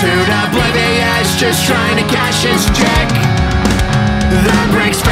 attitude oblivious Just trying to cash his check. The breaks